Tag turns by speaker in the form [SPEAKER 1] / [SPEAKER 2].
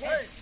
[SPEAKER 1] Hey.